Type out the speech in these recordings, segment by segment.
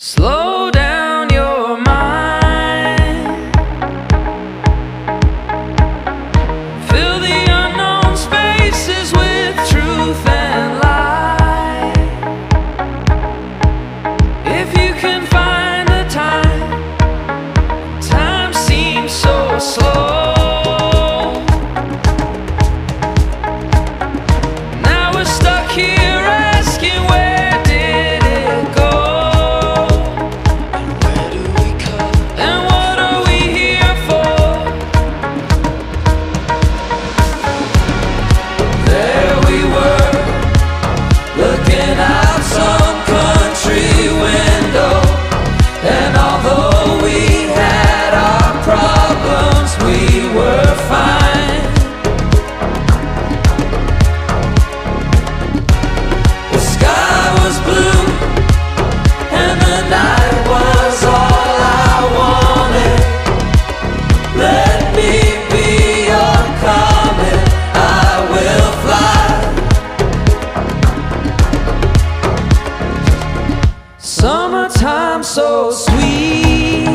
Slow. so sweet.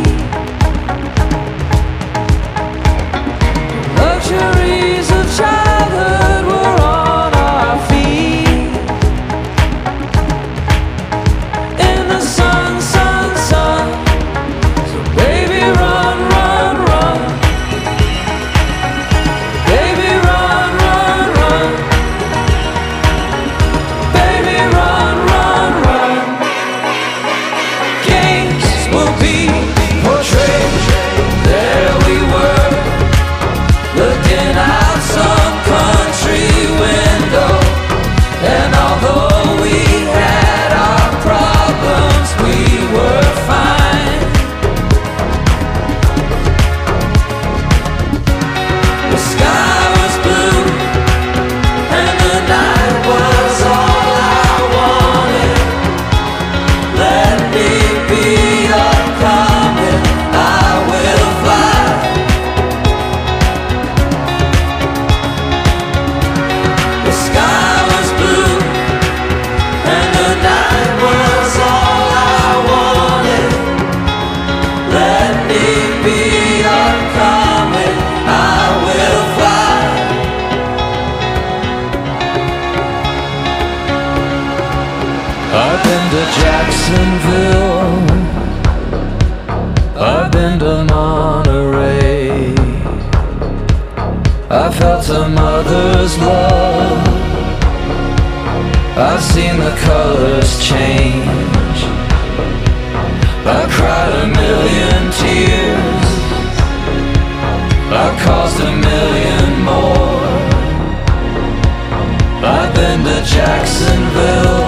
Luxury. been to Jacksonville. I've been to Monterey. I felt a mother's love. I've seen the colors change. I cried a million tears. I caused a million more. I've been to Jacksonville.